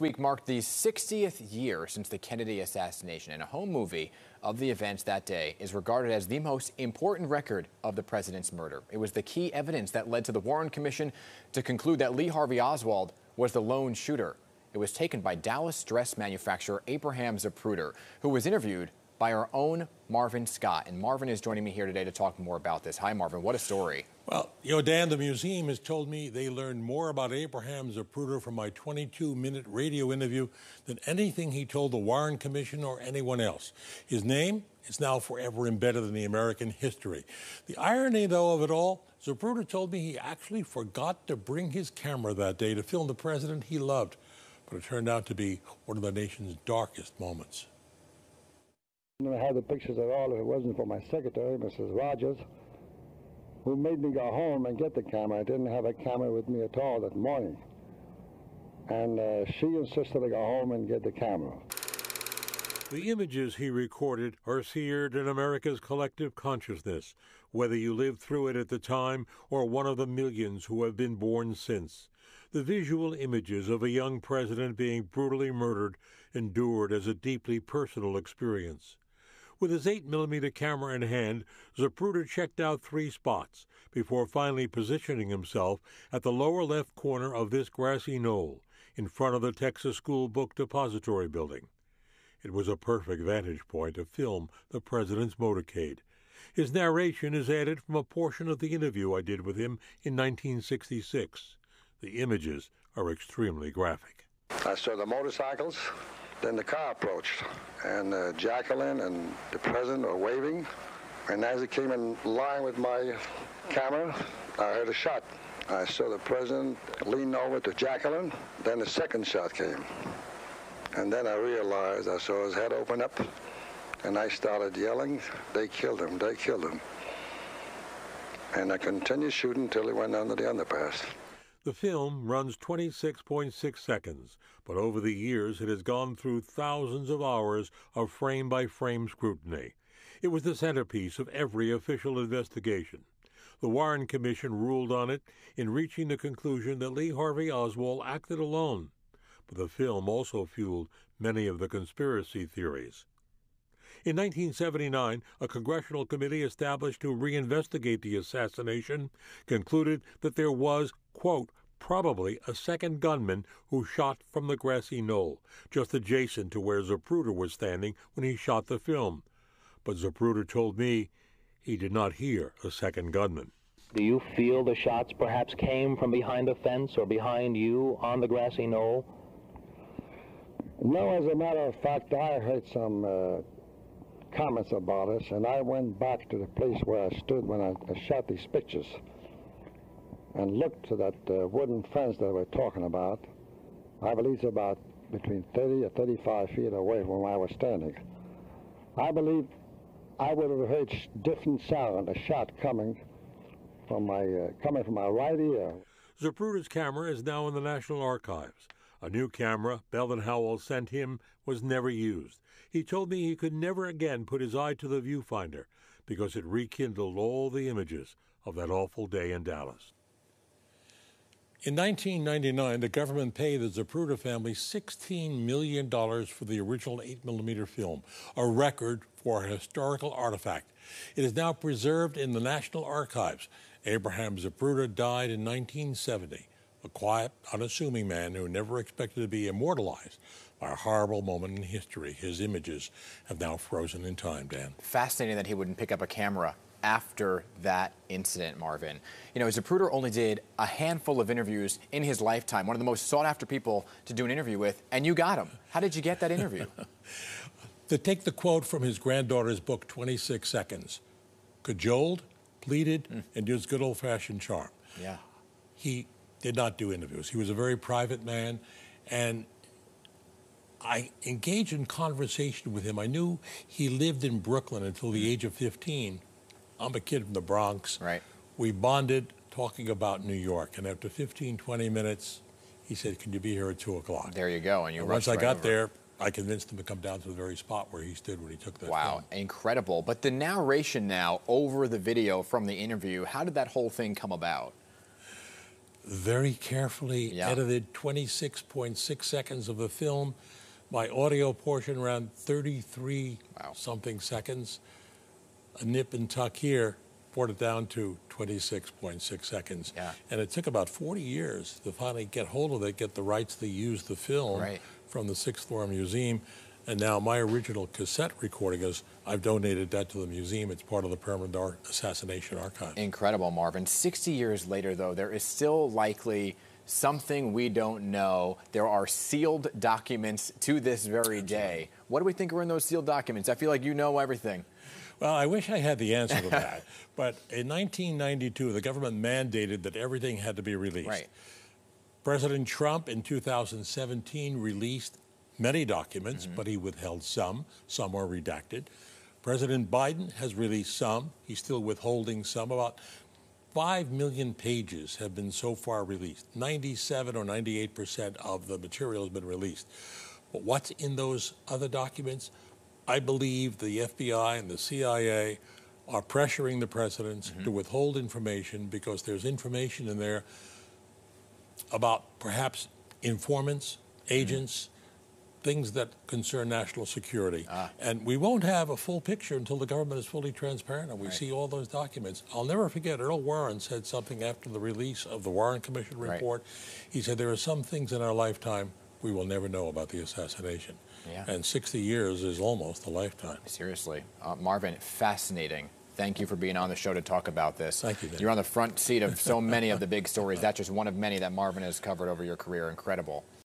week marked the 60th year since the Kennedy assassination, and a home movie of the events that day is regarded as the most important record of the president's murder. It was the key evidence that led to the Warren Commission to conclude that Lee Harvey Oswald was the lone shooter. It was taken by Dallas dress manufacturer Abraham Zapruder, who was interviewed by our own Marvin Scott. And Marvin is joining me here today to talk more about this. Hi, Marvin. What a story. Well, you know, Dan, the museum has told me they learned more about Abraham Zapruder from my 22 minute radio interview than anything he told the Warren Commission or anyone else. His name is now forever embedded in the American history. The irony, though, of it all, Zapruder told me he actually forgot to bring his camera that day to film the president he loved. But it turned out to be one of the nation's darkest moments. I wouldn't have the pictures at all if it wasn't for my secretary, Mrs. Rogers, who made me go home and get the camera. I didn't have a camera with me at all that morning. And uh, she insisted I go home and get the camera. The images he recorded are seared in America's collective consciousness, whether you lived through it at the time or one of the millions who have been born since. The visual images of a young president being brutally murdered endured as a deeply personal experience. With his 8mm camera in hand, Zapruder checked out three spots before finally positioning himself at the lower left corner of this grassy knoll in front of the Texas School Book Depository building. It was a perfect vantage point to film the president's motorcade. His narration is added from a portion of the interview I did with him in 1966. The images are extremely graphic. I saw the motorcycles, then the car approached, and uh, Jacqueline and the president were waving. And as it came in line with my camera, I heard a shot. I saw the president lean over to Jacqueline. Then the second shot came. And then I realized I saw his head open up, and I started yelling, they killed him, they killed him. And I continued shooting until he went under the underpass. The film runs 26.6 seconds, but over the years it has gone through thousands of hours of frame by frame scrutiny. It was the centerpiece of every official investigation. The Warren Commission ruled on it in reaching the conclusion that Lee Harvey Oswald acted alone. But the film also fueled many of the conspiracy theories. In 1979, a congressional committee established to reinvestigate the assassination concluded that there was, quote, probably a second gunman who shot from the grassy knoll, just adjacent to where Zapruder was standing when he shot the film. But Zapruder told me he did not hear a second gunman. Do you feel the shots perhaps came from behind a fence or behind you on the grassy knoll? No, as a matter of fact, I heard some uh, comments about us, and I went back to the place where I stood when I, I shot these pictures and looked to that uh, wooden fence that we're talking about. I believe it's about between 30 or 35 feet away from where I was standing. I believe I would have heard different sound, a shot coming from my uh, coming from my right ear. Zapruder's camera is now in the National Archives. A new camera Bell and Howell sent him was never used. He told me he could never again put his eye to the viewfinder because it rekindled all the images of that awful day in Dallas. In 1999, the government paid the Zapruder family $16 million for the original 8mm film, a record for a historical artifact. It is now preserved in the National Archives. Abraham Zapruder died in 1970, a quiet, unassuming man who never expected to be immortalized by a horrible moment in history. His images have now frozen in time, Dan. Fascinating that he wouldn't pick up a camera after that incident, Marvin. You know, Zapruder only did a handful of interviews in his lifetime, one of the most sought after people to do an interview with, and you got him. How did you get that interview? to take the quote from his granddaughter's book, 26 Seconds cajoled, pleaded, mm. and used good old fashioned charm. Yeah. He did not do interviews. He was a very private man, and I engaged in conversation with him. I knew he lived in Brooklyn until the age of 15 I'm a kid from the Bronx. Right. We bonded talking about New York, and after 15, 20 minutes, he said, "Can you be here at two o'clock?" There you go. And you. And once I got over. there, I convinced him to come down to the very spot where he stood when he took that. Wow, film. incredible! But the narration now over the video from the interview, how did that whole thing come about? Very carefully Yeah. edited 26.6 seconds of the film. My audio portion around 33 Wow. something seconds. A nip and tuck here brought it down to 26.6 seconds. Yeah. And it took about 40 years to finally get hold of it, get the rights to use the film Right. from the Sixth Floor Museum. And now my original cassette recording is, I've donated that to the museum. It's part of the Permanent Ar- Assassination Archive. Incredible, Marvin. 60 years later, though, there is still likely something we don't know. There are sealed documents to this very day. What do we think are in those sealed documents? I feel like you know everything. Well, I wish I had the answer to that. but in 1992, the government mandated that everything had to be released. Right. President Trump in 2017 released many documents, Mm-hmm. but he withheld some. Some are redacted. President Biden has released some. He's still withholding some. About 5 million pages have been so far released. 97 or 98 percent of the material has been released. But what's in those other documents? I believe the FBI and the CIA are pressuring the presidents to withhold information because there's information in there about perhaps informants, agents, things that concern national security. And we won't have a full picture until the government is fully transparent and we see all those documents. I'll never forget Earl Warren said something after the release of the Warren Commission Right. report. He said, There are some things in our lifetime we will never know about the assassination. Yeah. And 60 years is almost a lifetime. Seriously. Uh, Marvin, fascinating. Thank you for being on the show to talk about this. Thank you, Dan. You're on the front seat of so many of the big stories. That's just one of many that Marvin has covered over your career. Incredible.